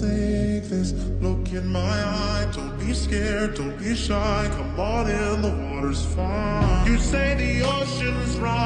Take this. Look in my eye, don't be scared, don't be shy. Come on in, the water's fine. You say the ocean's ocean